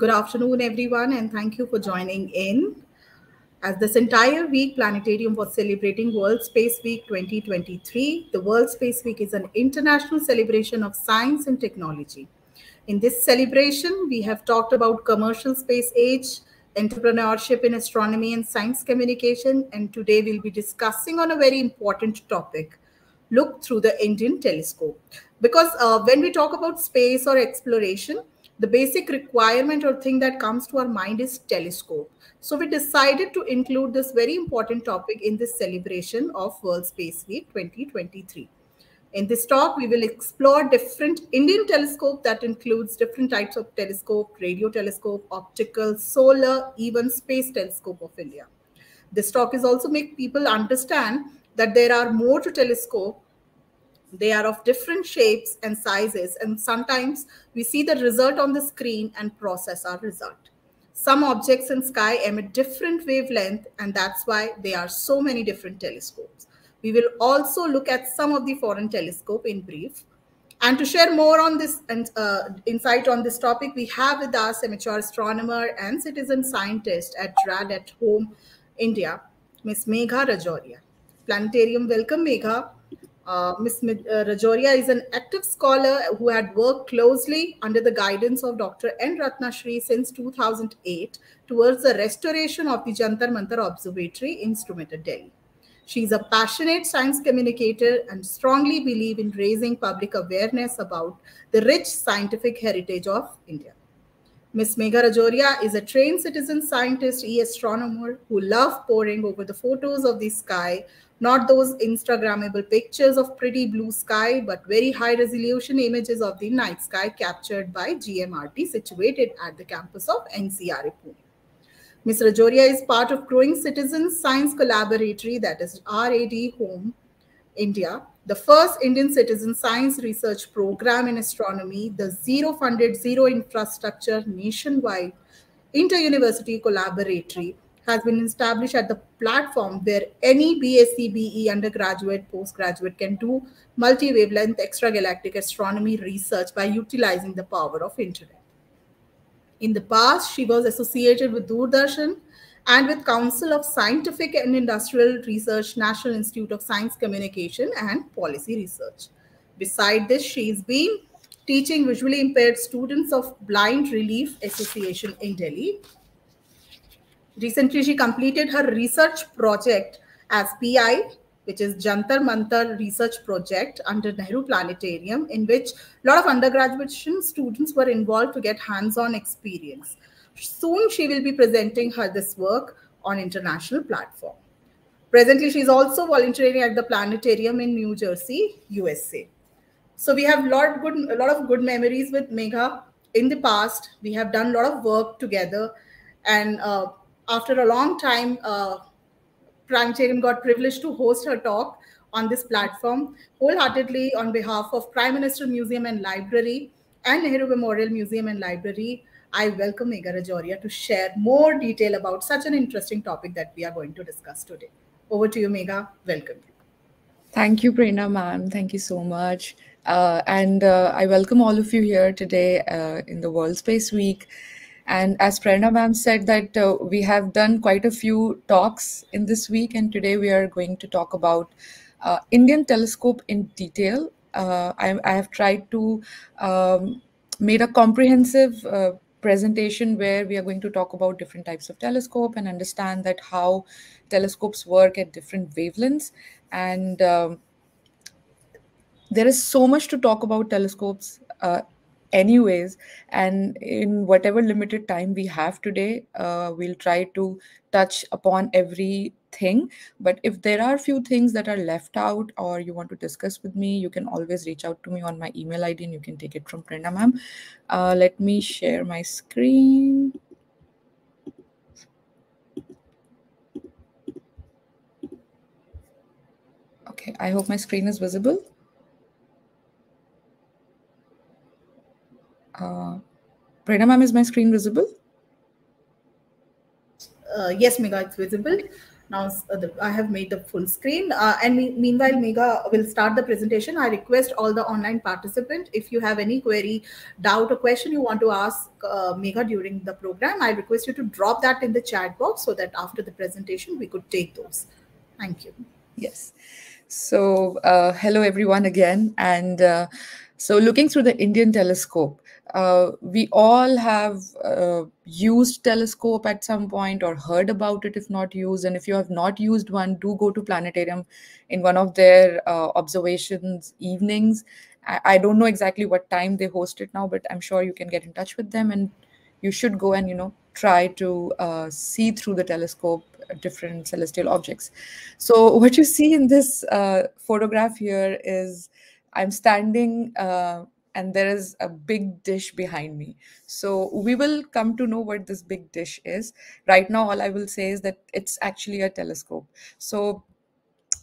Good afternoon, everyone, and thank you for joining in. As this entire week, Planetarium was celebrating World Space Week 2023. The World Space Week is an international celebration of science and technology. In this celebration, we have talked about commercial space age, entrepreneurship in astronomy and science communication, and today we'll be discussing on a very important topic, look through the Indian telescope. Because uh, when we talk about space or exploration, the basic requirement or thing that comes to our mind is telescope. So we decided to include this very important topic in this celebration of World Space Week 2023. In this talk, we will explore different Indian telescope that includes different types of telescope, radio telescope, optical, solar, even space telescope of India. This talk is also make people understand that there are more to telescope they are of different shapes and sizes, and sometimes we see the result on the screen and process our result. Some objects in sky emit different wavelength, and that's why there are so many different telescopes. We will also look at some of the foreign telescope in brief. And to share more on this and uh, insight on this topic, we have with us amateur astronomer and citizen scientist at RAD at Home, India, Ms. Megha Rajoria. Planetarium, welcome, Megha. Uh, Ms. Uh, Rajoria is an active scholar who had worked closely under the guidance of Dr. N. Rathnasree since 2008 towards the restoration of the Jantar Mantar Observatory instrument at Delhi. She is a passionate science communicator and strongly believes in raising public awareness about the rich scientific heritage of India. Ms. Megha Rajoria is a trained citizen scientist, e-astronomer who loves poring over the photos of the sky not those Instagrammable pictures of pretty blue sky, but very high resolution images of the night sky captured by GMRT situated at the campus of NCRA Pune. Ms. Rajoria is part of growing citizen science collaboratory that is RAD Home India, the first Indian citizen science research program in astronomy, the zero funded, zero infrastructure nationwide inter-university collaboratory has been established at the platform where any BSc, BE, undergraduate, postgraduate can do multi-wavelength extragalactic astronomy research by utilizing the power of internet. In the past, she was associated with Doordarshan and with Council of Scientific and Industrial Research, National Institute of Science Communication and Policy Research. Beside this, she's been teaching visually impaired students of Blind Relief Association in Delhi Recently, she completed her research project as PI, which is Jantar Mantar Research Project under Nehru Planetarium, in which a lot of undergraduate students were involved to get hands-on experience. Soon, she will be presenting her this work on international platform. Presently, she is also volunteering at the planetarium in New Jersey, USA. So we have a lot, good, a lot of good memories with Megha. In the past, we have done a lot of work together, and uh, after a long time, uh, Planetarium got privileged to host her talk on this platform wholeheartedly on behalf of Prime Minister Museum and Library and Nehru Memorial Museum and Library. I welcome Megha Rajoria to share more detail about such an interesting topic that we are going to discuss today. Over to you, Megha. Welcome. Thank you, Prerna ma'am. Thank you so much. Uh, and uh, I welcome all of you here today uh, in the World Space Week. And as Prerna ma'am said that uh, we have done quite a few talks in this week and today we are going to talk about uh, Indian telescope in detail. Uh, I, I, have tried to um, made a comprehensive uh, presentation where we are going to talk about different types of telescope and understand that how telescopes work at different wavelengths and um, there is so much to talk about telescopes uh, anyways and in whatever limited time we have today uh, we'll try to touch upon everything. But if there are few things that are left out or you want to discuss with me you can always reach out to me on my email id and you can take it from Prerna ma'am. Uh, let me share my screen. Okay i hope my screen is visible Uh, Prerna ma'am, is my screen visible? Uh, yes, Megha, it's visible. Now uh, the, I have made the full screen uh, and me, meanwhile Megha will start the presentation. I request all the online participants, if you have any query, doubt or question you want to ask uh, Megha during the program, I request you to drop that in the chat box so that after the presentation we could take those. Thank you. Yes. So uh, hello everyone again. And uh, so looking through the Indian telescope, uh, we all have uh, used telescope at some point or heard about it if not used. And if you have not used one do go to planetarium in one of their uh, observations evenings. I, I, don't know exactly what time they host it now but i'm sure you can get in touch with them and you should go and you know try to uh, see through the telescope different celestial objects. So what you see in this uh, photograph here is i'm standing uh, and there is a big dish behind me. So we will come to know what this big dish is. Right now, all I will say is that it's actually a telescope. So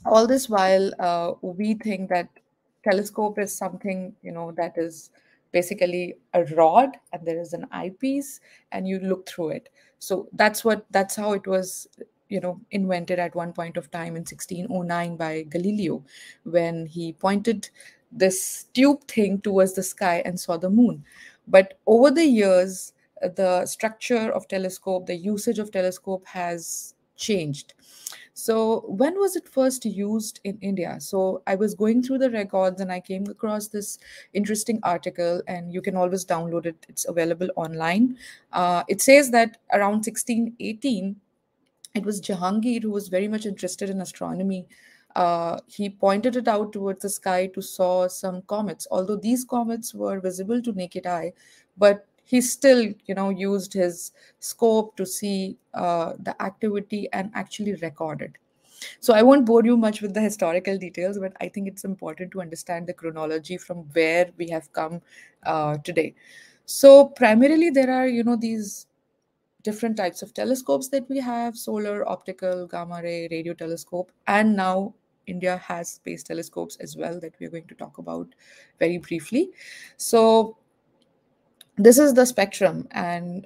all this while, uh, we think that telescope is something you know that is basically a rod and there is an eyepiece and you look through it so that's what that's how it was you know invented at one point of time in 1609 by galileo when he pointed this tube thing towards the sky and saw the moon. But over the years, the structure of telescope, the usage of telescope has changed. So when was it first used in India? So I was going through the records and I came across this interesting article and you can always download it. It's available online. Uh, it says that around 1618, it was Jahangir who was very much interested in astronomy uh, he pointed it out towards the sky to saw some comets. Although these comets were visible to naked eye, but he still, you know, used his scope to see uh, the activity and actually record it. So I won't bore you much with the historical details, but I think it's important to understand the chronology from where we have come uh, today. So primarily, there are, you know, these different types of telescopes that we have solar optical gamma ray radio telescope and now India has space telescopes as well that we're going to talk about very briefly. So this is the spectrum and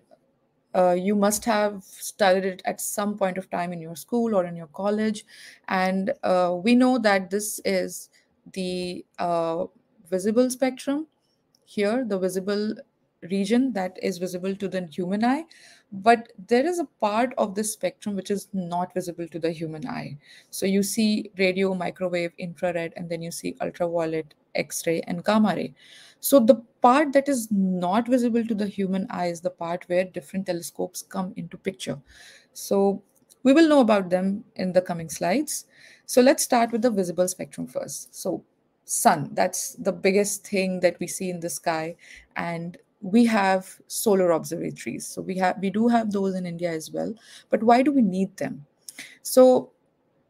uh, you must have studied it at some point of time in your school or in your college. And uh, we know that this is the uh, visible spectrum here, the visible region that is visible to the human eye but there is a part of the spectrum which is not visible to the human eye. So you see radio microwave infrared and then you see ultraviolet x-ray and gamma ray. So the part that is not visible to the human eye is the part where different telescopes come into picture. So we will know about them in the coming slides. So let's start with the visible spectrum first. So sun that's the biggest thing that we see in the sky. And we have solar observatories. So we have we do have those in india as well. But why do we need them? So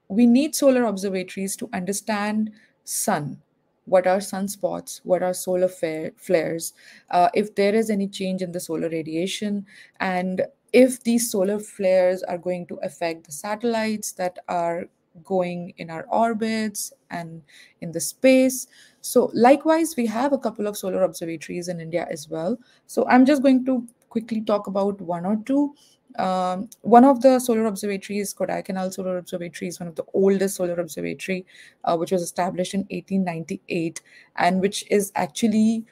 we need solar observatories to understand sun. What are sunspots what are solar flares? Uh, if there is any change in the solar radiation and if these solar flares are going to affect the satellites that are going in our orbits and in the space so likewise, we have a couple of solar observatories in India as well. So I'm just going to quickly talk about one or two. Um, one of the solar observatories, Kodaikanal Solar Observatory, is one of the oldest solar observatory, uh, which was established in 1898, and which is actually,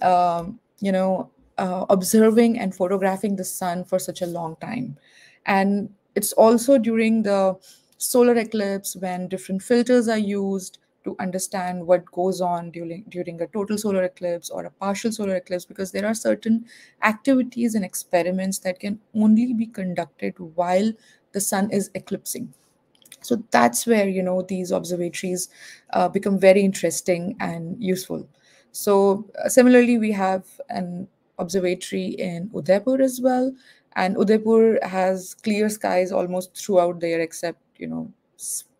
um, you know, uh, observing and photographing the sun for such a long time. And it's also during the solar eclipse when different filters are used to understand what goes on during during a total solar eclipse or a partial solar eclipse because there are certain activities and experiments that can only be conducted while the sun is eclipsing. So that's where you know these observatories uh, become very interesting and useful. So uh, similarly we have an observatory in udaipur as well and udaipur has clear skies almost throughout the year except you know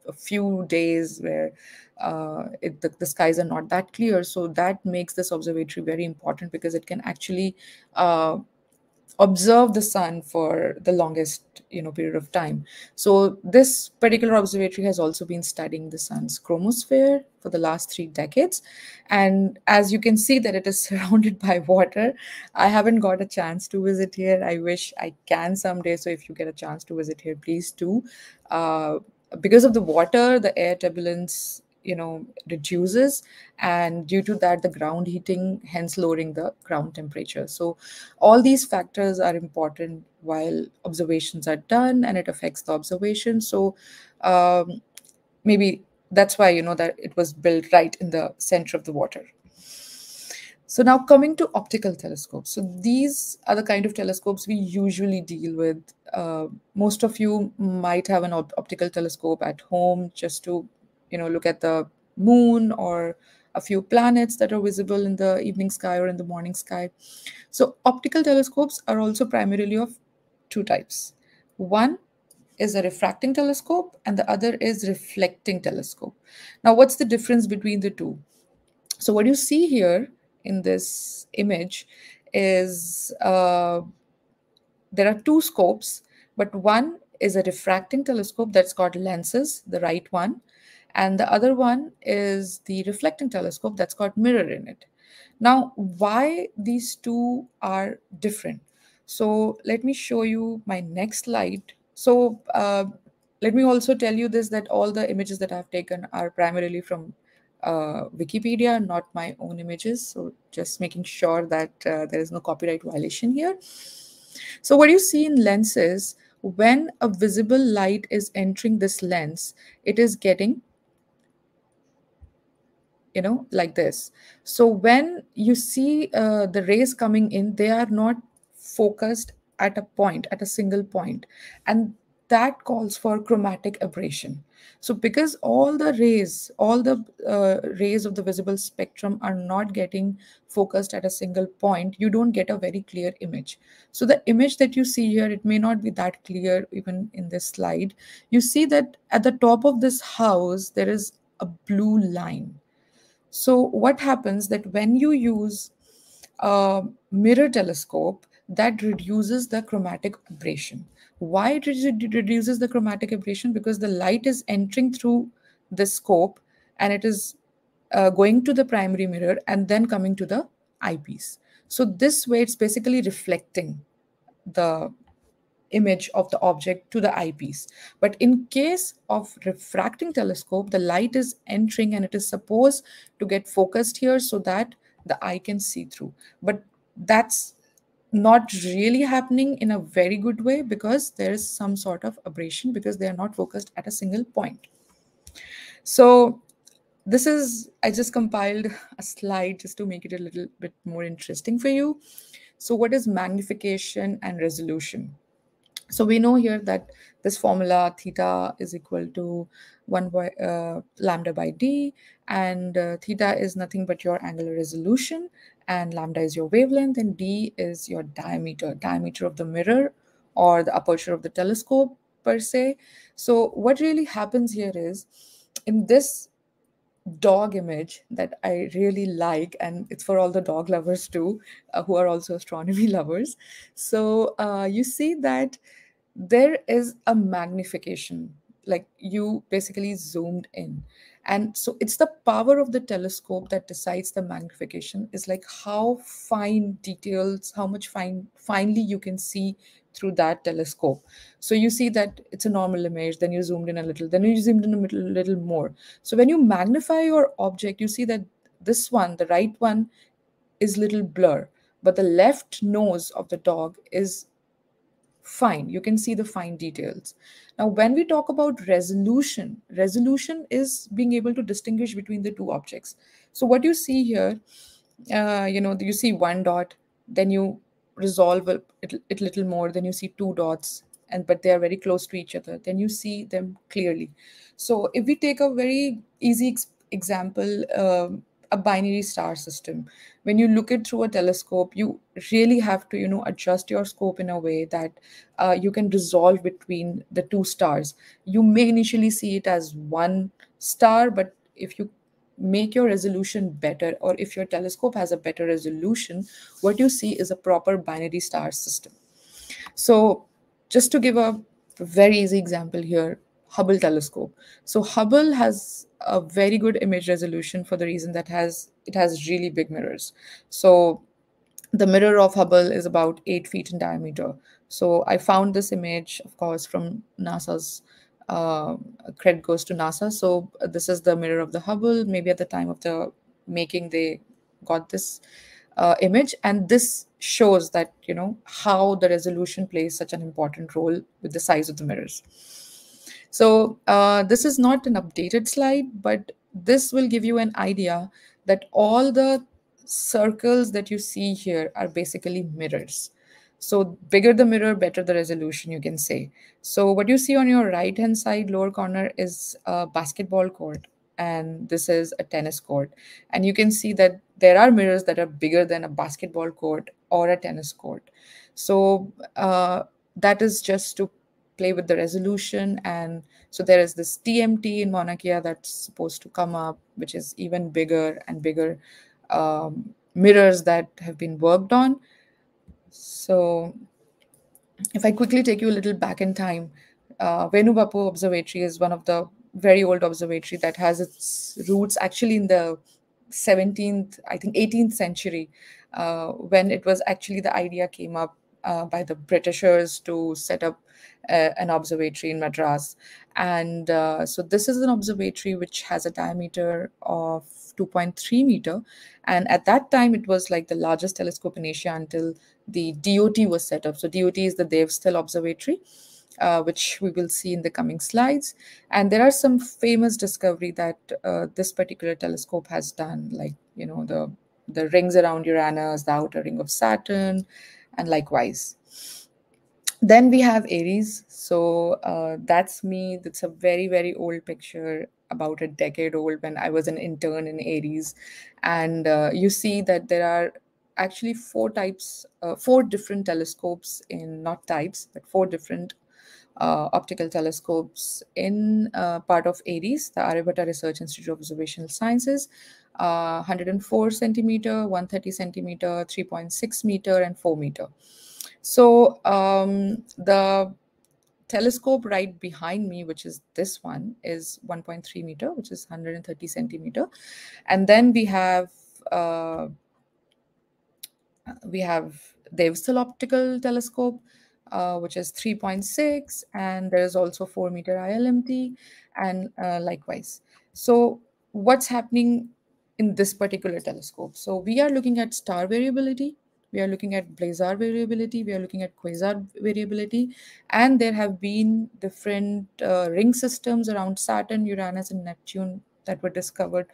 a few days where uh, it, the, the, skies are not that clear. So that makes this observatory very important because it can actually uh, observe the sun for the longest you know period of time. So this particular observatory has also been studying the sun's chromosphere for the last three decades. And as you can see that it is surrounded by water. I haven't got a chance to visit here. I wish i can someday. So if you get a chance to visit here please do. Uh, because of the water the air turbulence you know reduces and due to that the ground heating hence lowering the ground temperature. So all these factors are important while observations are done and it affects the observation. So um, maybe that's why you know that it was built right in the center of the water. So now coming to optical telescopes. So these are the kind of telescopes we usually deal with. Uh, most of you might have an op optical telescope at home just to you know look at the moon or a few planets that are visible in the evening sky or in the morning sky. So optical telescopes are also primarily of two types. One is a refracting telescope and the other is reflecting telescope. Now what's the difference between the two? So what you see here in this image is uh, there are two scopes but one is a refracting telescope that's got lenses the right one and the other one is the reflecting telescope that's got mirror in it. Now why these two are different? So let me show you my next slide. So uh, let me also tell you this that all the images that i've taken are primarily from uh, wikipedia not my own images. So just making sure that uh, there is no copyright violation here. So what you see in lenses when a visible light is entering this lens it is getting you know like this. So when you see uh, the rays coming in they are not focused at a point at a single point. And that calls for chromatic aberration so because all the rays all the uh, rays of the visible spectrum are not getting focused at a single point you don't get a very clear image. So the image that you see here it may not be that clear even in this slide. You see that at the top of this house there is a blue line so what happens that when you use a mirror telescope, that reduces the chromatic aberration. Why it reduces the chromatic aberration? Because the light is entering through the scope and it is uh, going to the primary mirror and then coming to the eyepiece. So this way, it's basically reflecting the image of the object to the eyepiece. But in case of refracting telescope, the light is entering and it is supposed to get focused here so that the eye can see through. But that's not really happening in a very good way because there is some sort of aberration because they are not focused at a single point. So this is, I just compiled a slide just to make it a little bit more interesting for you. So what is magnification and resolution? So we know here that this formula theta is equal to 1 by uh, lambda by d and uh, theta is nothing but your angular resolution and lambda is your wavelength and d is your diameter, diameter of the mirror or the aperture of the telescope per se. So what really happens here is in this dog image that I really like, and it's for all the dog lovers too, uh, who are also astronomy lovers. So uh, you see that there is a magnification, like you basically zoomed in. And so it's the power of the telescope that decides the magnification, is like how fine details, how much fine finely you can see through that telescope. So you see that it's a normal image, then you zoomed in a little, then you zoomed in a little, little more. So when you magnify your object, you see that this one, the right one, is little blur, but the left nose of the dog is fine. You can see the fine details. Now, when we talk about resolution, resolution is being able to distinguish between the two objects. So what you see here, uh, you know, you see one dot, then you resolve it, it little more then you see two dots and but they are very close to each other then you see them clearly so if we take a very easy example um, a binary star system. When you look it through a telescope you really have to you know adjust your scope in a way that uh, you can resolve between the two stars. You may initially see it as one star but if you make your resolution better or if your telescope has a better resolution what you see is a proper binary star system. So just to give a very easy example here Hubble telescope. So Hubble has a very good image resolution for the reason that has it has really big mirrors. So the mirror of Hubble is about eight feet in diameter. So I found this image, of course, from NASA's uh, credit goes to NASA. So this is the mirror of the Hubble. Maybe at the time of the making, they got this uh, image, and this shows that you know how the resolution plays such an important role with the size of the mirrors. So uh, this is not an updated slide, but this will give you an idea that all the circles that you see here are basically mirrors. So bigger the mirror, better the resolution, you can say. So what you see on your right hand side lower corner is a basketball court and this is a tennis court. And you can see that there are mirrors that are bigger than a basketball court or a tennis court. So uh, that is just to play with the resolution. And so there is this tmt in mauna that's supposed to come up which is even bigger and bigger um, mirrors that have been worked on. So if i quickly take you a little back in time uh, vainu bappu observatory is one of the very old observatory that has its roots actually in the 17th i think 18th century uh, when it was actually the idea came up uh, by the Britishers to set up uh, an observatory in Madras. And uh, so this is an observatory which has a diameter of 2.3 meter. And at that time, it was like the largest telescope in Asia until the DOT was set up. So DOT is the Devasthal Observatory. Uh, which we will see in the coming slides. And there are some famous discovery that uh, this particular telescope has done, like you know the the rings around Uranus, the outer ring of Saturn, and likewise. Then we have aries. So uh, that's me. That's a very very old picture about a decade old when i was an intern in aries. And uh, you see that there are actually four types uh, four different telescopes in not types but four different uh, optical telescopes in uh, part of aries the aryabhatta research institute of observational sciences uh, 104 centimeter, 130 centimeter, 3.6 meter, and 4 meter. So um, the telescope right behind me, which is this one, is 1.3 meter, which is 130 centimeter. And then we have uh, we have Devasthal Optical Telescope, uh, which is 3.6, and there is also 4 meter ILMT, and uh, likewise. So what's happening in this particular telescope. So we are looking at star variability, we are looking at blazar variability, we are looking at quasar variability, and there have been different uh, ring systems around Saturn, Uranus, and Neptune that were discovered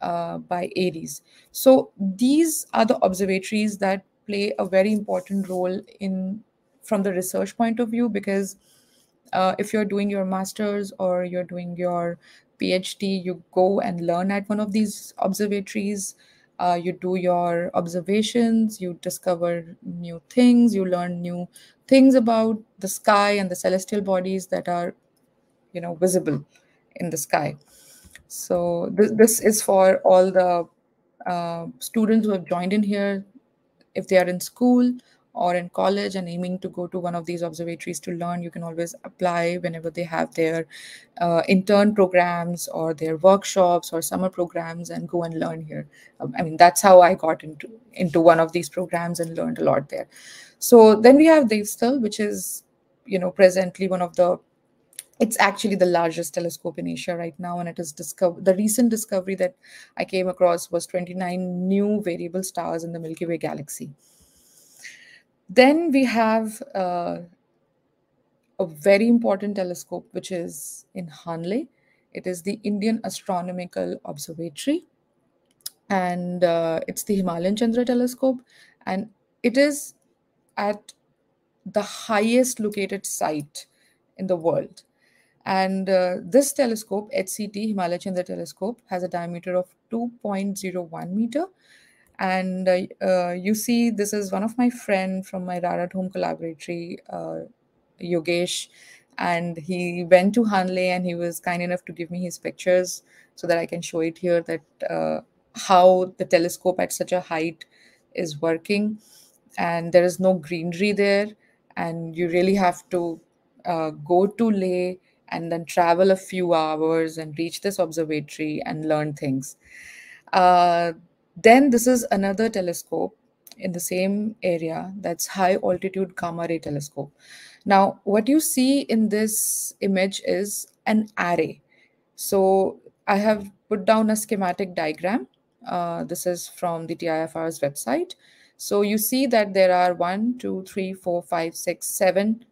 uh, by Aries. So these are the observatories that play a very important role in from the research point of view because uh, if you're doing your masters or you're doing your PhD, you go and learn at one of these observatories. Uh, you do your observations, you discover new things, you learn new things about the sky and the celestial bodies that are, you know, visible in the sky. So this, this is for all the uh, students who have joined in here. If they are in school, or in college and aiming to go to one of these observatories to learn, you can always apply whenever they have their uh, intern programs or their workshops or summer programs and go and learn here. Um, I mean, that's how I got into into one of these programs and learned a lot there. So then we have Devasthal, which is, you know, presently one of the it's actually the largest telescope in Asia right now, and it is discovered. The recent discovery that I came across was 29 new variable stars in the Milky Way galaxy. Then we have uh, a very important telescope, which is in Hanle. It is the Indian Astronomical Observatory, and uh, it's the Himalayan Chandra telescope, and it is at the highest located site in the world. And uh, this telescope, HCT, Himalaya Chandra telescope, has a diameter of 2.01 meter and uh, uh, you see this is one of my friend from my Rad at Home collaboratory, uh, Yogesh, and he went to Hanle and he was kind enough to give me his pictures so that I can show it here that how the telescope at such a height is working, and there is no greenery there, and you really have to uh, go to Leh and then travel a few hours and reach this observatory and learn things. Uh, then this is another telescope in the same area that's high altitude gamma ray telescope. Now, what you see in this image is an array. So I have put down a schematic diagram. Uh, this is from the TIFR's website. So you see that there are one, two, three, four, five, six, seven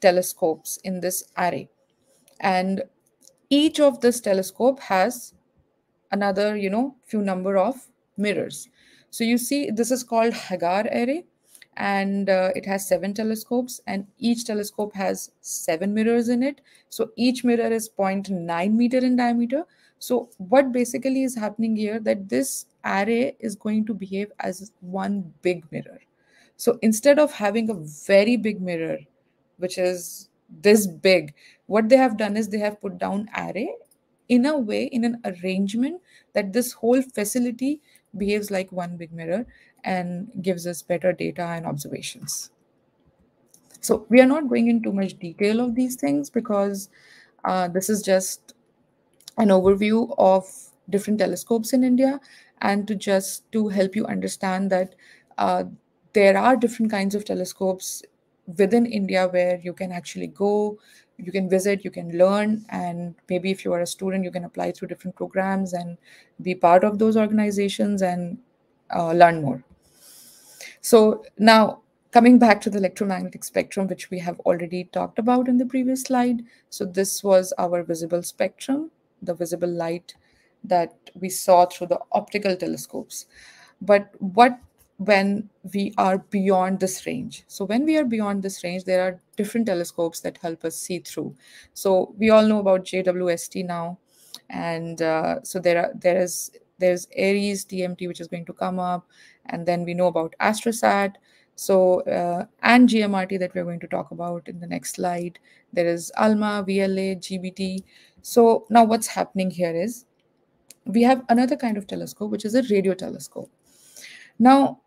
telescopes in this array. And each of this telescope has another, you know, few number of mirrors. So you see, this is called Hagar array and uh, it has seven telescopes and each telescope has seven mirrors in it. So each mirror is 0.9 meter in diameter. So what basically is happening here that this array is going to behave as one big mirror. So instead of having a very big mirror which is this big what they have done is they have put down array in a way in an arrangement that this whole facility behaves like one big mirror and gives us better data and observations. So we are not going into much detail of these things because uh, this is just an overview of different telescopes in India and to just to help you understand that uh, there are different kinds of telescopes within India where you can actually go, you can visit, you can learn, and maybe if you are a student, you can apply through different programs and be part of those organizations and uh, learn more. So now coming back to the electromagnetic spectrum, which we have already talked about in the previous slide. So this was our visible spectrum, the visible light that we saw through the optical telescopes. But what when we are beyond this range? So when we are beyond this range, there are different telescopes that help us see through. So we all know about JWST now. And uh, so there are there is there's Ares TMT, which is going to come up and then we know about astrosat so uh, and gmrt that we're going to talk about in the next slide there is alma vla gbt so now what's happening here is we have another kind of telescope which is a radio telescope now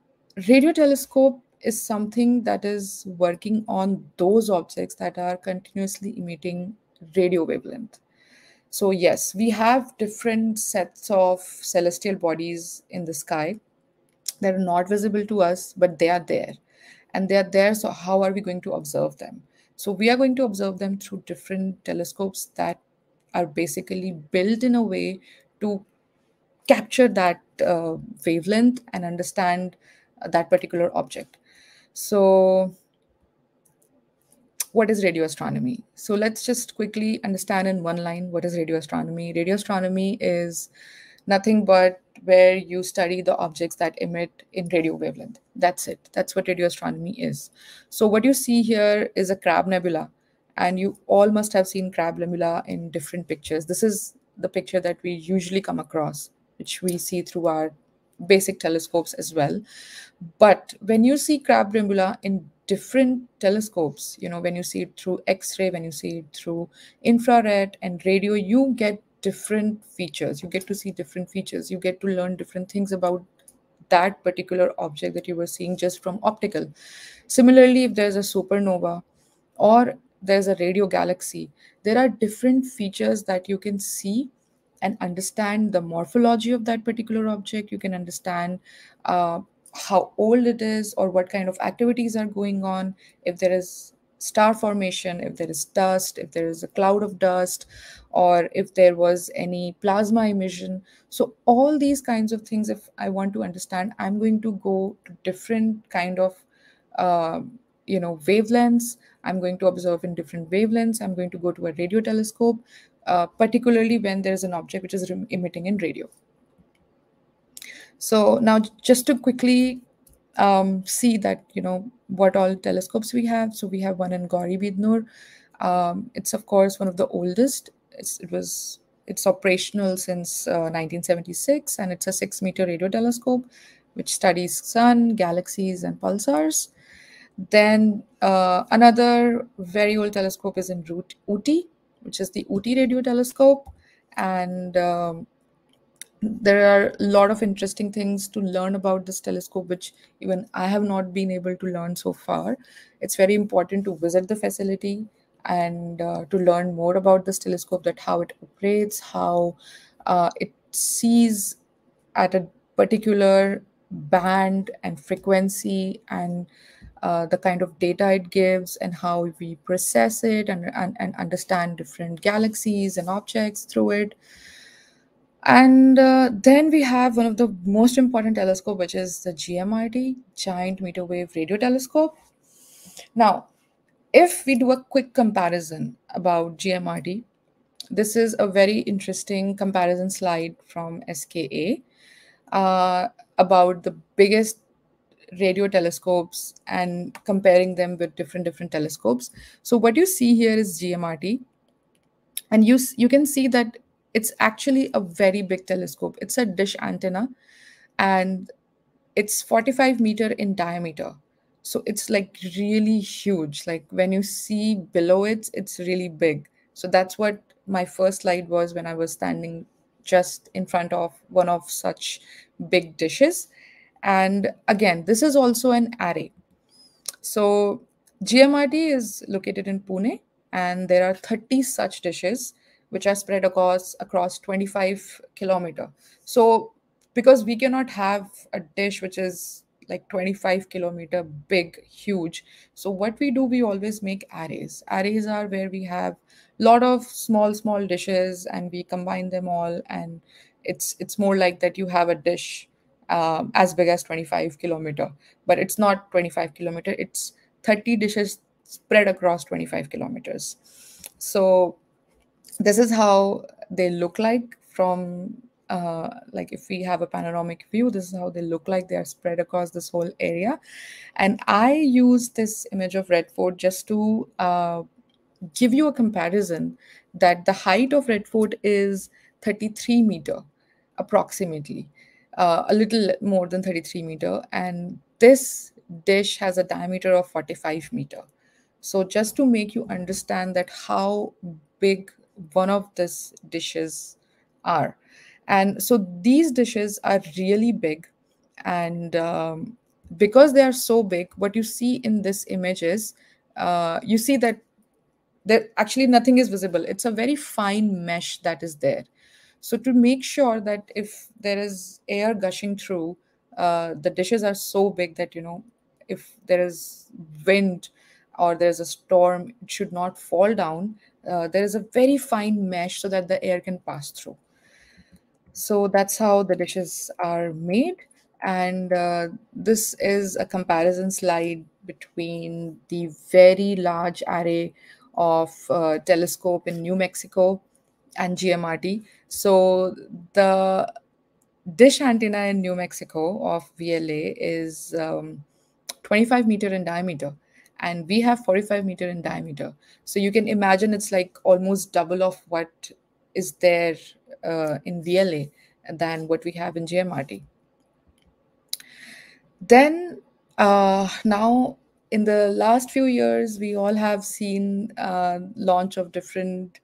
radio telescope is something that is working on those objects that are continuously emitting radio wavelength so yes we have different sets of celestial bodies in the sky that are not visible to us, but they are there. And they are there, so how are we going to observe them? So we are going to observe them through different telescopes that are basically built in a way to capture that uh, wavelength and understand that particular object. So what is radio astronomy? So let's just quickly understand in one line what is radio astronomy. Radio astronomy is nothing but where you study the objects that emit in radio wavelength. That's it. That's what radio astronomy is. So what you see here is a Crab nebula, and you all must have seen Crab nebula in different pictures. This is the picture that we usually come across, which we see through our basic telescopes as well. But when you see Crab nebula in different telescopes, you know, when you see it through X-ray, when you see it through infrared and radio, you get different features. You get to see different features. You get to learn different things about that particular object that you were seeing just from optical. Similarly if there's a supernova or there's a radio galaxy there are different features that you can see and understand the morphology of that particular object you can understand uh, how old it is or what kind of activities are going on if there is star formation, if there is dust, if there is a cloud of dust, or if there was any plasma emission. So all these kinds of things, if I want to understand, I'm going to go to different kind of uh, you know wavelengths. I'm going to observe in different wavelengths. I'm going to go to a radio telescope, uh, particularly when there is an object which is emitting in radio. So now just to quickly um, see that you know what all telescopes we have. So we have one in Gauribidanur. Um, it's of course one of the oldest. It's, it was it's operational since uh, 1976, and it's a six meter radio telescope which studies sun, galaxies, and pulsars. Then uh, another very old telescope is in Ooty, which is the Ooty Radio Telescope, and um, there are a lot of interesting things to learn about this telescope which even i have not been able to learn so far. It's very important to visit the facility and uh, to learn more about this telescope, that how it operates, how uh, it sees at a particular band and frequency and uh, the kind of data it gives and how we process it and, and, and understand different galaxies and objects through it. And uh, then we have one of the most important telescope, which is the GMRT, Giant Meter Wave Radio Telescope. Now, if we do a quick comparison about GMRT, this is a very interesting comparison slide from SKA uh, about the biggest radio telescopes and comparing them with different different telescopes. So what you see here is GMRT, and you you can see that it's actually a very big telescope. It's a dish antenna, and it's 45 meter in diameter. So it's like really huge. Like when you see below it, it's really big. So that's what my first slide was when I was standing just in front of one of such big dishes and again, this is also an array. So GMRT is located in Pune, and there are 30 such dishes which are spread across across 25 kilometer. So because we cannot have a dish which is like 25 kilometer big, huge. So what we do, we always make arrays. Arrays are where we have a lot of small, small dishes and we combine them all. And it's it's more like that you have a dish um, as big as 25 kilometer. But it's not 25 kilometer it's 30 dishes spread across 25 kilometers. So this is how they look like from uh, like if we have a panoramic view this is how they look like. They are spread across this whole area. And i use this image of red fort just to uh, give you a comparison that the height of red fort is 33 meter approximately uh, a little more than 33 meter and this dish has a diameter of 45 meter. So just to make you understand that how big one of these dishes are. And so these dishes are really big and um, because they are so big what you see in this image is uh, you see that there actually nothing is visible. It's a very fine mesh that is there so to make sure that if there is air gushing through, uh, the dishes are so big that you know if there is wind or there's a storm, it should not fall down. Uh, there is a very fine mesh so that the air can pass through. So that's how the dishes are made. And uh, this is a comparison slide between the very large array of uh, telescope in New Mexico and GMRT. So the dish antenna in New Mexico of VLA is um, 25 meter in diameter and we have 45 meter in diameter. So you can imagine it's like almost double of what is there uh, in VLA than what we have in GMRT. Then uh, now in the last few years, we all have seen uh, launch of different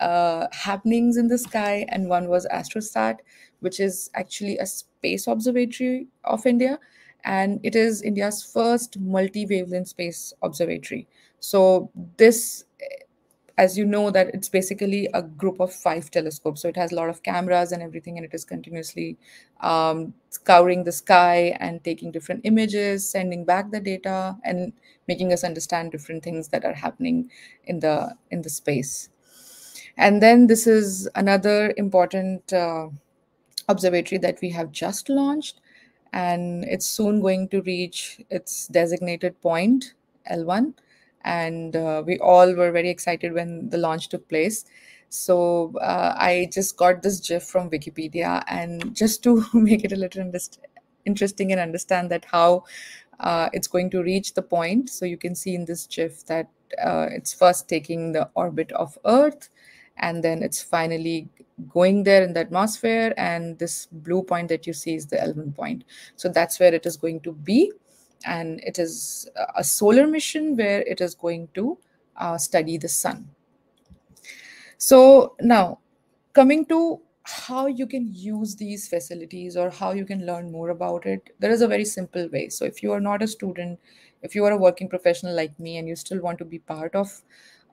uh, happenings in the sky, and one was Astrosat, which is actually a space observatory of India, and it is India's first multi-wavelength space observatory. So this, as you know, that it's basically a group of five telescopes. So it has a lot of cameras and everything, and it is continuously um, scouring the sky and taking different images, sending back the data, and making us understand different things that are happening in the in the space. And then this is another important uh, observatory that we have just launched, and it's soon going to reach its designated point, L1. And uh, we all were very excited when the launch took place. So uh, I just got this GIF from Wikipedia, and just to make it a little interesting and understand that how uh, it's going to reach the point. So you can see in this GIF that uh, it's first taking the orbit of Earth, and then it's finally going there in the atmosphere and this blue point that you see is the L1 point. So that's where it is going to be and it is a solar mission where it is going to uh, study the sun. So now coming to how you can use these facilities or how you can learn more about it there is a very simple way. So if you are not a student if you are a working professional like me and you still want to be part of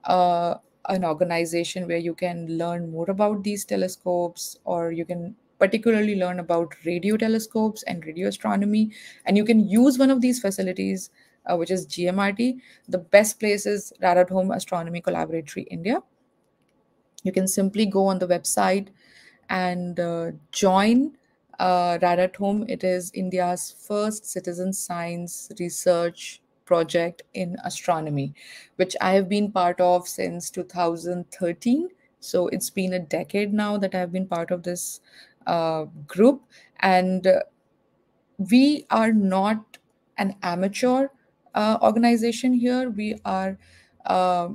uh, an organization where you can learn more about these telescopes, or you can particularly learn about radio telescopes and radio astronomy, and you can use one of these facilities, uh, which is GMRT. The best place is Rad at Home Astronomy Collaboratory India. You can simply go on the website and uh, join uh, Rad at Home. It is India's first citizen science research project in astronomy, which I have been part of since 2013. So it's been a decade now that I've been part of this uh, group. And uh, we are not an amateur uh, organization here. We are uh,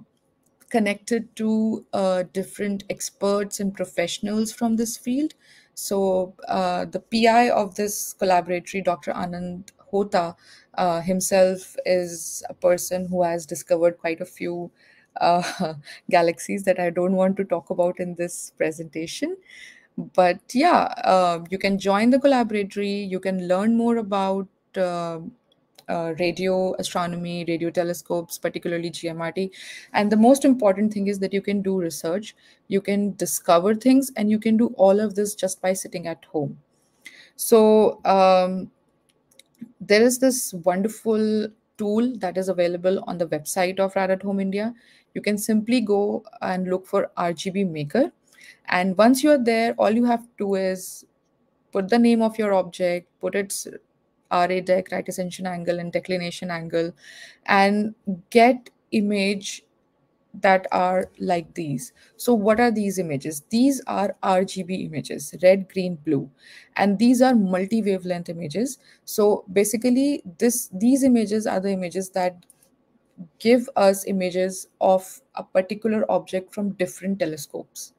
connected to uh, different experts and professionals from this field. So uh, the PI of this collaboratory, Dr. Anand Hota, uh, himself is a person who has discovered quite a few uh, galaxies that I don't want to talk about in this presentation. But yeah, uh, you can join the collaboratory. You can learn more about uh, uh, radio astronomy, radio telescopes, particularly GMRT. And the most important thing is that you can do research, you can discover things, and you can do all of this just by sitting at home. So um, there is this wonderful tool that is available on the website of Rad at Home India. You can simply go and look for RGB Maker. And once you're there, all you have to do is put the name of your object, put its RA dec, right ascension angle, and declination angle, and get image that are like these. So what are these images? These are RGB images, red, green, blue. And these are multi-wavelength images. So basically this these images are the images that give us images of a particular object from different telescopes.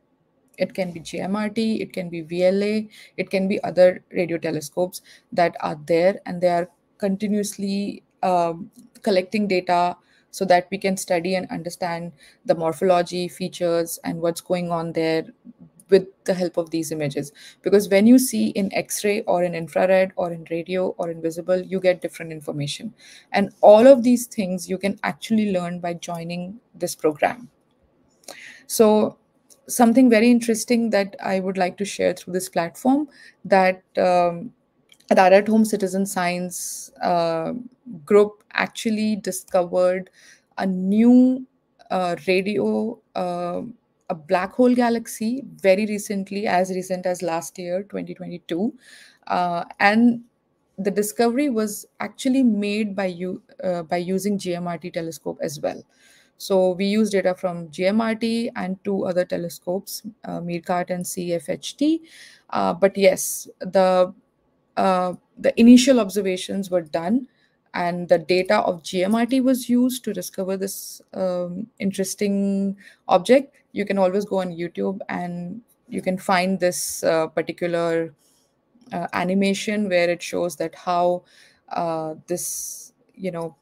It can be GMRT, it can be VLA, it can be other radio telescopes that are there and they are continuously um, collecting data so that we can study and understand the morphology, features, and what's going on there with the help of these images. Because when you see in X ray or in infrared or in radio or invisible, you get different information. And all of these things you can actually learn by joining this program. So, something very interesting that I would like to share through this platform that um, Rad at Home Citizen Science uh, group actually discovered a new uh, radio, uh, a black hole galaxy very recently, as recent as last year, 2022. Uh, and the discovery was actually made by you uh, by using GMRT telescope as well. So we use data from GMRT and two other telescopes, uh, MeerKAT and CFHT. Uh, but yes, the uh, the initial observations were done and the data of GMRT was used to discover this um, interesting object. You can always go on YouTube and you can find this uh, particular uh, animation where it shows that how uh, this, you know,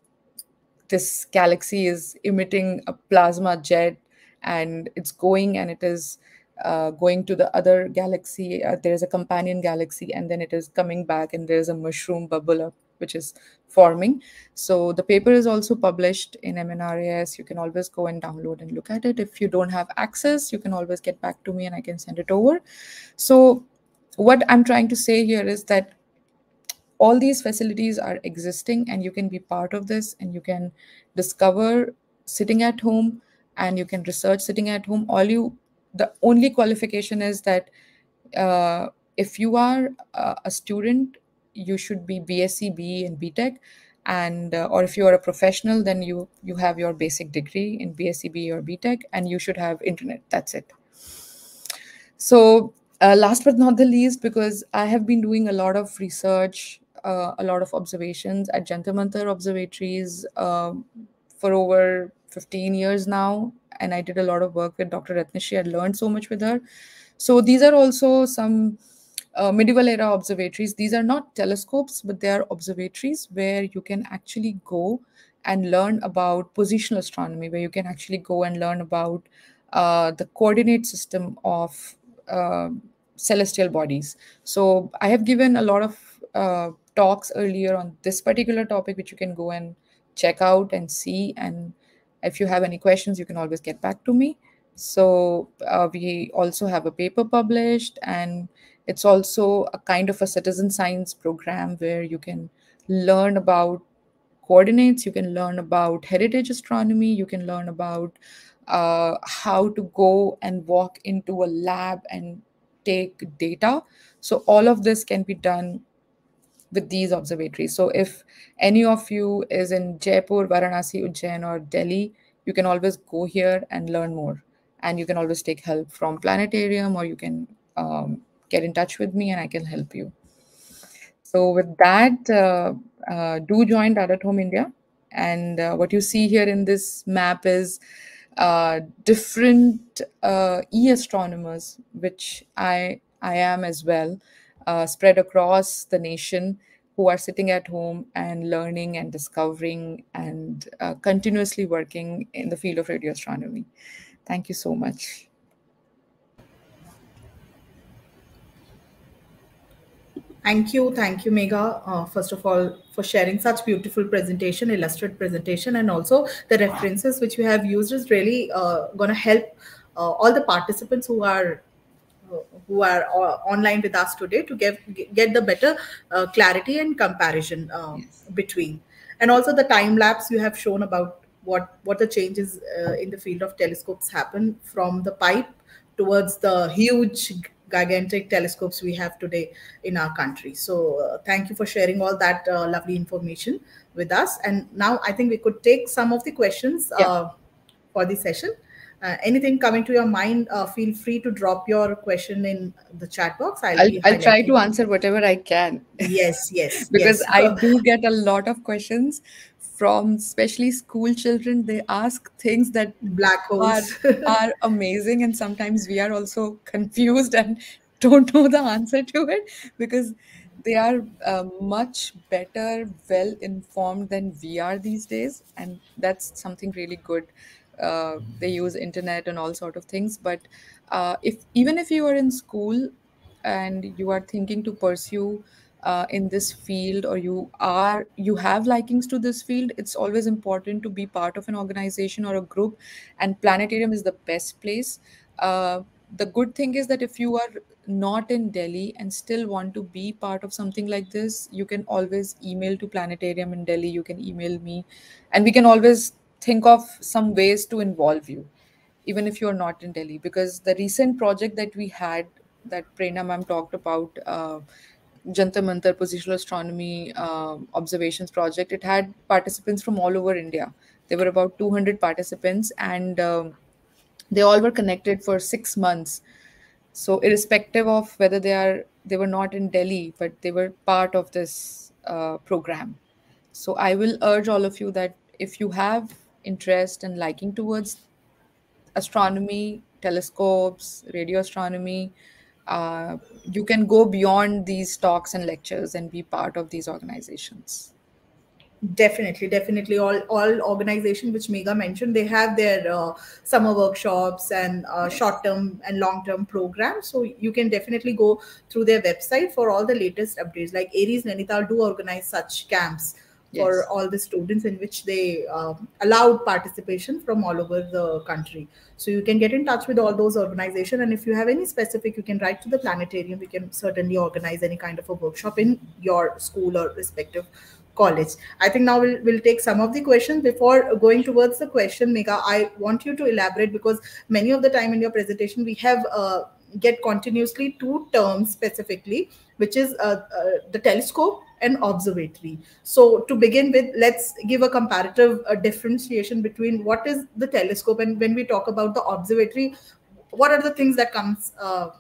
this galaxy is emitting a plasma jet and it's going and it is uh, going to the other galaxy. Uh, there is a companion galaxy, and then it is coming back, and there is a mushroom bubble up which is forming. So the paper is also published in MNRAS. You can always go and download and look at it. If you don't have access, you can always get back to me and I can send it over. So what I'm trying to say here is that all these facilities are existing and you can be part of this and you can discover sitting at home and you can research sitting at home all you the only qualification is that uh, if you are uh, a student you should be bsc be and btech and uh, or if you are a professional then you you have your basic degree in bsc be or btech and you should have internet that's it so uh, last but not the least because i have been doing a lot of research uh, a lot of observations at Jantar Mantar observatories um, for over 15 years now. And I did a lot of work with Dr. Rathnasree. I learned so much with her. So these are also some uh, medieval era observatories. These are not telescopes, but they are observatories where you can actually go and learn about positional astronomy, where you can actually go and learn about uh, the coordinate system of uh, celestial bodies. So I have given a lot of uh, talks earlier on this particular topic, which you can go and check out and see. And If you have any questions, you can always get back to me. So uh, we also have a paper published, and it's also a kind of a citizen science program where you can learn about coordinates, you can learn about heritage astronomy, you can learn about uh, how to go and walk into a lab and take data. So all of this can be done with these observatories. So if any of you is in Jaipur, Varanasi, Ujjain, or Delhi, you can always go here and learn more. And you can always take help from planetarium, or you can um, get in touch with me, and I can help you. So with that, uh, uh, do join Rad at Home India. And uh, what you see here in this map is uh, different uh, e-astronomers, which I I am as well, uh, spread across the nation, who are sitting at home and learning and discovering and continuously working in the field of radio astronomy. Thank you so much. Thank you, thank you, Megha. Uh, first of all, for sharing such beautiful presentation, illustrated presentation, and also the references which you have used is really uh, going to help uh, all the participants who are who are uh, online with us today to get get the better uh, clarity and comparison uh, yes. between, and also the time lapse you have shown about what what the changes in the field of telescopes happen from the pipe towards the huge gigantic telescopes we have today in our country. So uh, thank you for sharing all that uh, lovely information with us. And now I think we could take some of the questions yeah. uh, for the session. Uh, anything coming to your mind, uh, feel free to drop your question in the chat box. I'll, I'll, I'll try to answer whatever I can. Yes, yes. because yes. I do get a lot of questions from especially school children they ask things that black holes. are, are amazing and sometimes we are also confused and don't know the answer to it because they are uh, much better well informed than we are these days and that's something really good. Uh, they use internet and all sort of things but uh, if even if you are in school and you are thinking to pursue uh, in this field or you are you have likings to this field it's always important to be part of an organization or a group and planetarium is the best place. Uh, the good thing is that if you are not in delhi and still want to be part of something like this you can always email to planetarium in delhi you can email me and we can always think of some ways to involve you even if you're not in delhi. Because the recent project that we had that prerna ma'am talked about uh, Jantar Mantar Positional Astronomy uh, Observations Project, it had participants from all over India. There were about 200 participants, and um, they all were connected for six months. So, irrespective of whether they are they were not in Delhi, but they were part of this uh, program. So, I will urge all of you that if you have interest and liking towards astronomy, telescopes, radio astronomy, uh, you can go beyond these talks and lectures and be part of these organizations. Definitely definitely. All all organizations which megha mentioned they have their uh, summer workshops and uh, short term and long term programs. So you can definitely go through their website for all the latest updates. Like aries nainital do organize such camps for yes. all the students in which they uh, allowed participation from all over the country. So you can get in touch with all those organizations and if you have any specific you can write to the planetarium. We can certainly organize any kind of a workshop in your school or respective college. I think now we'll, we'll take some of the questions. Before going towards the question megha i want you to elaborate because many of the time in your presentation we have uh, get continuously two terms specifically which is uh, uh, the telescope and observatory. So to begin with, let's give a comparative uh, differentiation between what is the telescope and when we talk about the observatory, what are the things that comes, uh,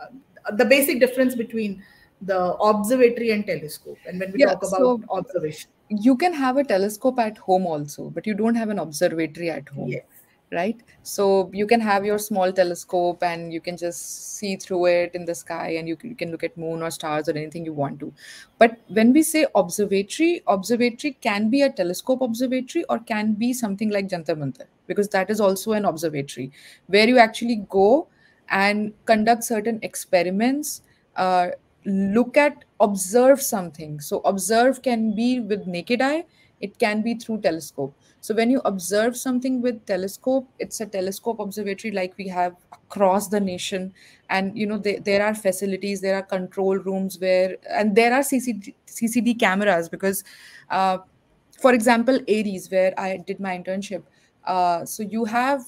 uh the basic difference between the observatory and telescope and when we yeah, talk about so observation. You can have a telescope at home also, but you don't have an observatory at home. Yes right? So you can have your small telescope and you can just see through it in the sky and you can, look at moon or stars or anything you want to. But when we say observatory observatory can be a telescope observatory or can be something like jantar mantar because that is also an observatory where you actually go and conduct certain experiments uh, look at observe something. So observe can be with naked eye it can be through telescope. So when you observe something with telescope it's a telescope observatory like we have across the nation. And you know they, there are facilities there are control rooms where and there are ccd, CCD cameras because uh, for example aries where i did my internship uh, so you have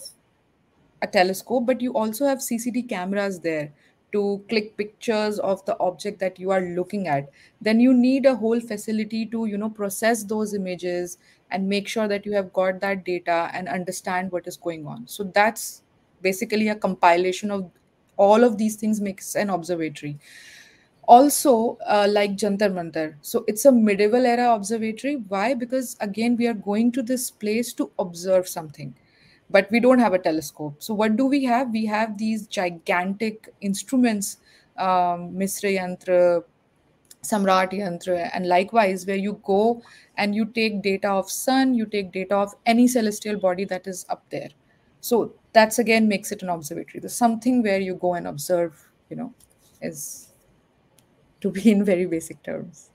a telescope but you also have ccd cameras there to click pictures of the object that you are looking at then you need a whole facility to you know process those images and make sure that you have got that data and understand what is going on. So that's basically a compilation of all of these things makes an observatory. Also uh, like jantar mantar so it's a medieval era observatory. Why? Because again we are going to this place to observe something but we don't have a telescope. So what do we have? We have these gigantic instruments um, misra yantra samrat yantra and likewise where you go and you take data of sun you take data of any celestial body that is up there. So that's again makes it an observatory. There's something where you go and observe you know is to be in very basic terms.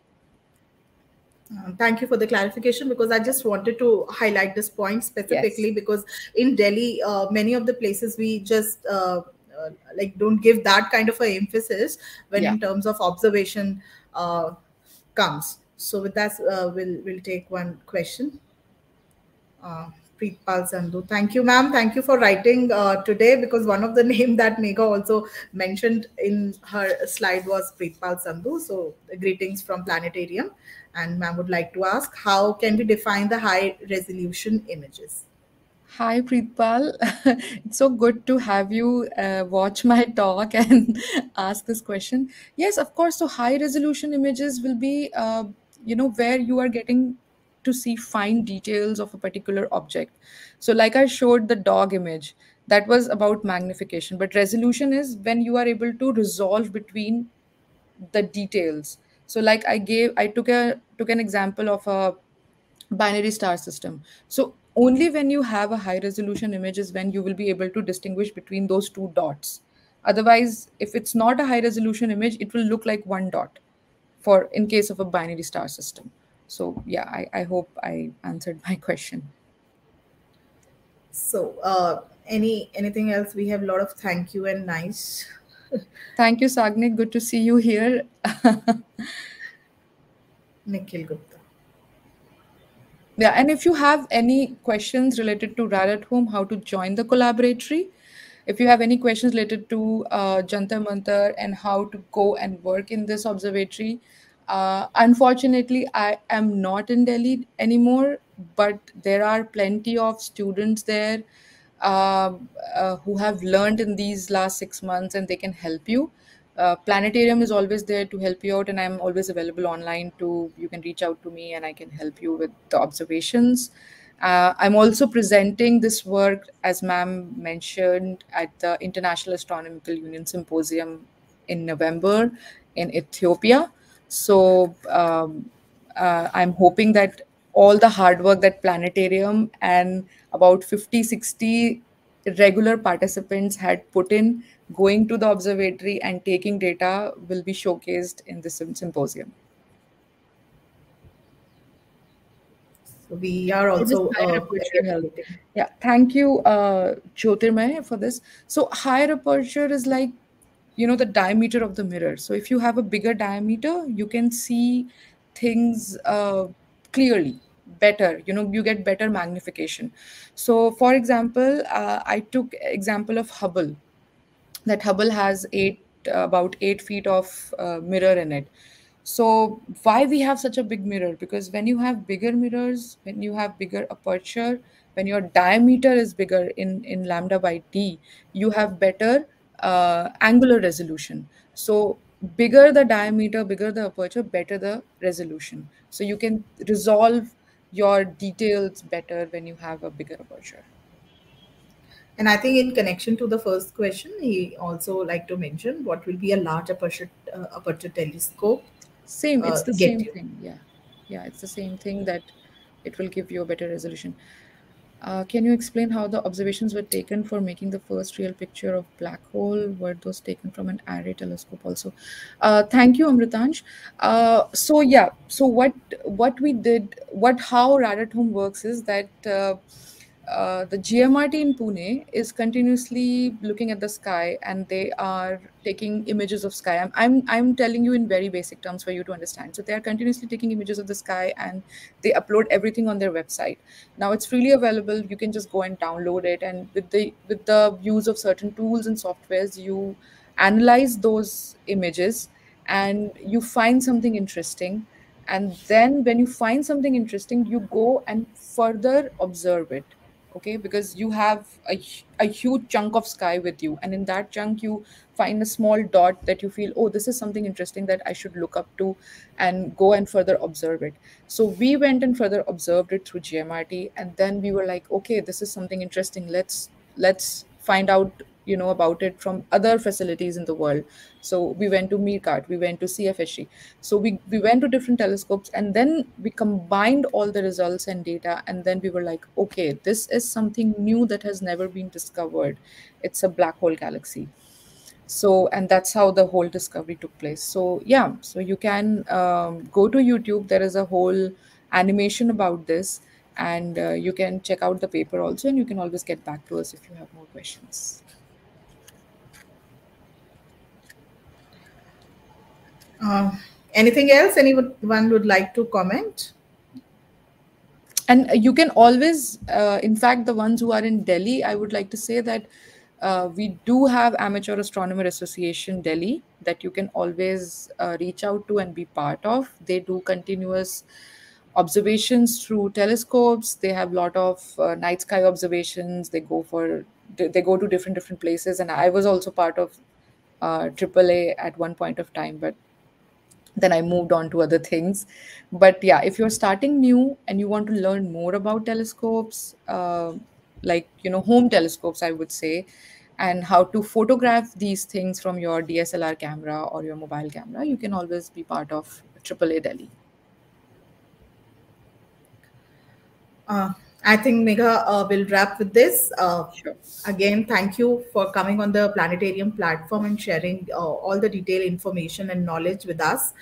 Uh, thank you for the clarification because I just wanted to highlight this point specifically yes. because in Delhi, uh, many of the places we just uh, uh like don't give that kind of a emphasis when yeah. in terms of observation uh, comes. So with that, uh, we'll we'll take one question. Preetpal Sandhu. Thank you, ma'am. Thank you for writing uh, today because one of the name that Megha also mentioned in her slide was Preetpal Sandhu. So greetings from Planetarium. And ma'am would like to ask, how can we define the high resolution images? Hi, Preetpal. it's so good to have you uh, watch my talk and ask this question. Yes, of course. So high resolution images will be, uh, you know, where you are getting to see fine details of a particular object. So, like I showed the dog image, that was about magnification, but resolution is when you are able to resolve between the details. So, like I gave, I took a took an example of a binary star system. So, only when you have a high resolution image is when you will be able to distinguish between those two dots. Otherwise, if it's not a high resolution image, it will look like one dot for in case of a binary star system so yeah i, I hope i answered my question. So uh, any anything else? We have a lot of thank you and nice. Thank you sagnik. Good to see you here. Nikhil gupta. Yeah and if you have any questions related to rad at home how to join the collaboratory if you have any questions related to uh, jantar mantar and how to go and work in this observatory uh, unfortunately, I am not in Delhi anymore, but there are plenty of students there uh, uh, who have learned in these last six months and they can help you. Uh, planetarium is always there to help you out and i'm always available online to you can reach out to me and i can help you with the observations uh, i'm also presenting this work as ma'am mentioned at the international astronomical union symposium in november in ethiopia so um, uh, I'm hoping that all the hard work that planetarium and about 50, 60 regular participants had put in going to the observatory and taking data will be showcased in this symposium. So we are also uh, yeah thank you uh, Jyotirmay for this. So higher aperture is like you know the diameter of the mirror. So if you have a bigger diameter you can see things uh, clearly better you know you get better magnification. So for example uh, i took example of hubble that hubble has eight about eight feet of uh, mirror in it. So why we have such a big mirror? Because when you have bigger mirrors when you have bigger aperture when your diameter is bigger in in lambda by d you have better uh, angular resolution. So bigger the diameter, bigger the aperture, better the resolution. So you can resolve your details better when you have a bigger aperture. And I think in connection to the first question, he also like to mention what will be a large aperture, uh, aperture telescope. Same, it's uh, the same you. thing. Yeah, yeah, it's the same thing that it will give you a better resolution. Uh, can you explain how the observations were taken for making the first real picture of black hole? Were those taken from an array telescope also? Uh, thank you, Amritansh. Uh, so yeah, so what what we did, what how Radar works is that uh, the GMRT in Pune is continuously looking at the sky and they are taking images of sky. I'm, I'm, I'm telling you in very basic terms for you to understand. So they are continuously taking images of the sky and they upload everything on their website. Now it's freely available. You can just go and download it. And with the with the use of certain tools and softwares, you analyze those images and you find something interesting. And then when you find something interesting, you go and further observe it okay? Because you have a, a huge chunk of sky with you and in that chunk you find a small dot that you feel oh this is something interesting that i should look up to and go and further observe it. So we went and further observed it through gmrt and then we were like okay this is something interesting. Let's let's find out you know about it from other facilities in the world. So we went to meerkat we went to CFHT so we, we went to different telescopes and then we combined all the results and data and then we were like okay this is something new that has never been discovered. It's a black hole galaxy. So and that's how the whole discovery took place. So yeah so you can um, go to youtube. There is a whole animation about this and uh, you can check out the paper also and you can always get back to us if you have more questions Uh, anything else anyone would like to comment? And you can always, uh, in fact, the ones who are in Delhi, I would like to say that uh, we do have Amateur Astronomer Association Delhi that you can always uh, reach out to and be part of. They do continuous observations through telescopes. They have a lot of uh, night sky observations. They go for they go to different different places, and I was also part of uh, AAA at one point of time, but then i moved on to other things. But yeah if you're starting new and you want to learn more about telescopes uh, like you know home telescopes i would say and how to photograph these things from your dslr camera or your mobile camera you can always be part of aaa delhi. Uh, I think Megha uh, will wrap with this. Uh, sure. Again, thank you for coming on the Planetarium platform and sharing uh, all the detailed information and knowledge with us.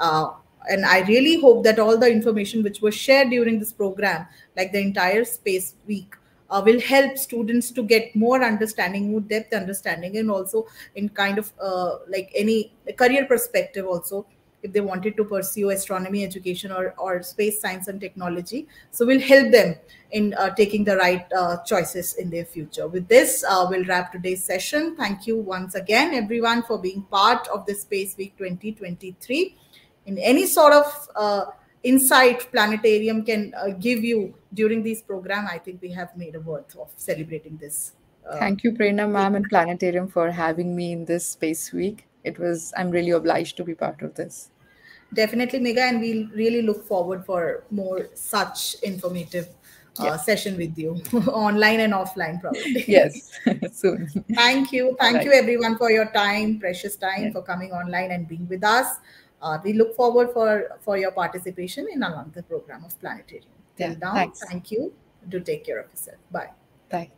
Uh, and I really hope that all the information which was shared during this program, like the entire Space Week, uh, will help students to get more understanding, more depth understanding, and also in kind of uh, like any career perspective also if they wanted to pursue astronomy education or, or space science and technology. So we'll help them in uh, taking the right uh, choices in their future. With this, uh, we'll wrap today's session. Thank you once again, everyone, for being part of the Space Week 2023. In any sort of uh, insight planetarium can uh, give you during this program, I think we have made a worth of celebrating this. Uh, Thank you, Prerna ma'am and Planetarium for having me in this Space Week. It was, I'm really obliged to be part of this. Definitely Megha, and we'll really look forward for more such informative uh, session with you. Online and offline probably. Yes soon. Thank you. Thank right. you everyone for your time precious time yeah. for coming online and being with us. Uh, we look forward for for your participation in another program of planetarium. Till yeah, now thanks. thank you. Do take care of yourself. Bye. Bye